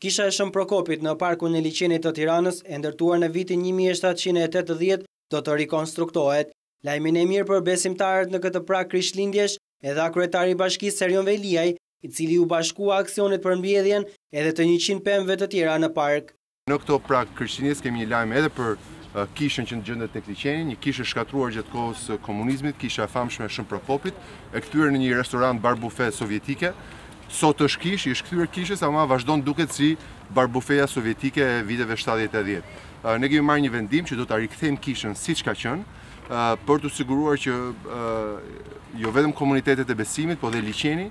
Kisha e Shën Prokopit në Parkun e Liqenit të Tiranës, e ndërtuar në vitin një mijë e shtatëqind e tetëdhjetë, do të rikonstruktohet. Lajmin e mirë për besimtarët në këtë prag Krishtlindjesh e dha kryetari i bashkisë Erion Veliaj, i cili u bashkua aksionit për mbjelljen edhe të njëqind pemëve të tjera në park. Në këtë prag Krishtlindjesh kemi një lajm edhe për kishën që gjendet tek liqeni, një kishë e shkatërruar gjatë kohës së komunizmit, kisha e famshme e Shën Prokopit, e kthyer në një restorant bar bufe sovjetike, sot është kishë, i është kthyer kishës, ama vazhdon duket si bar bufeja sovjetike e viteve 70-80. Ne kemi marrë një vendim që do ta rikthejmë kishën siç ka qenë, për të siguruar që jo vetëm komunitetet e besimit, po dhe liqeni,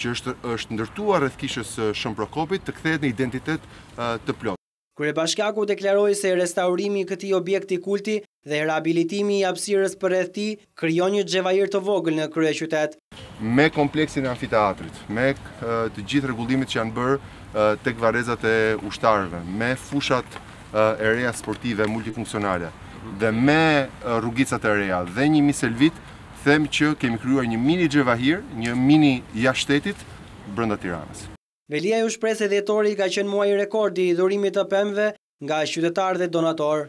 që është ndërtuar rreth kishës së Shën Prokopit të kthehet në identitet të plotë. Kryebashkiaku deklaroi se restaurimi i këtij objekti kulti dhe rehabilitimi i hapësirës përreth tij krijon një xhevair të vogël në kryeqytet. Me kompleksin e amfiteatrit, me të gjithë rregullimet që janë bërë tek varrezat e ushtarëve, me fushat e reja sportive multifunksionale dhe me rrugicat e reja dhe një mijë selvitë, them që kemi krijuar një mini xhevahir, një mini jashtë shtetit, brenda Tiranës. Veliaj u shpreh se dhjetori ka qenë muaj rekord i dhurimit të pemëve nga qytetarë dhe donatorë.